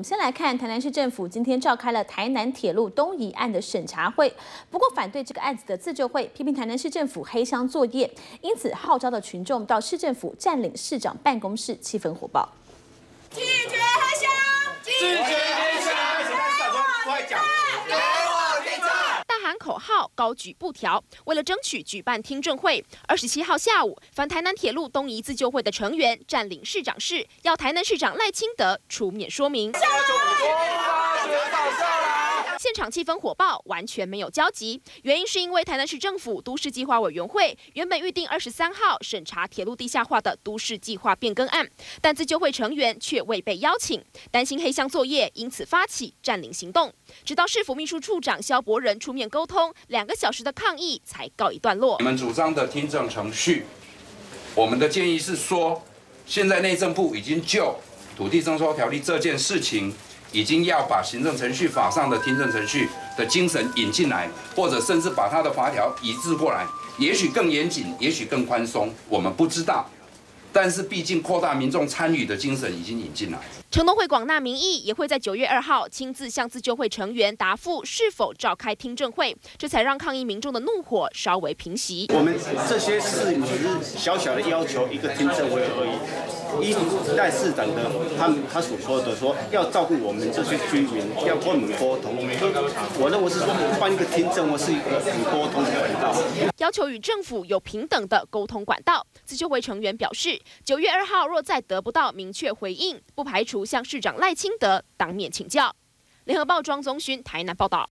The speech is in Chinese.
我们先来看台南市政府今天召开了台南铁路东移案的审查会，不过反对这个案子的自救会批评台南市政府黑箱作业，因此号召的群众到市政府占领市长办公室，气氛火爆。拒绝黑箱，拒绝黑箱，高举布条，为了争取举办听证会。二十七号下午，反台南铁路东移自救会的成员占领市长室，要台南市长赖清德出面说明。现场气氛火爆，完全没有交集。原因是因为台南市政府都市计划委员会原本预定二十三号审查铁路地下化的都市计划变更案，但自救会成员却未被邀请，担心黑箱作业，因此发起占领行动。直到市府秘书处长肖伯仁出面沟通，两个小时的抗议才告一段落。你们主张的听证程序，我们的建议是说，现在内政部已经就土地征收条例这件事情。已经要把行政程序法上的听证程序的精神引进来，或者甚至把他的法条移植过来，也许更严谨，也许更宽松，我们不知道。但是毕竟扩大民众参与的精神已经引进来。城东会广纳民意，也会在九月二号亲自向自救会成员答复是否召开听证会，这才让抗议民众的怒火稍微平息。我们这些事只是小小的要求一个听证会而已。依赖市长的他他所说的说要照顾我们这些居民，要跟我们沟通。我认为是说办一个听证会是一个很沟通的管道，要求与政府有平等的沟通管道。自救会成员表示，九月二号若再得不到明确回应，不排除向市长赖清德当面请教。联合报庄宗勋台南报道。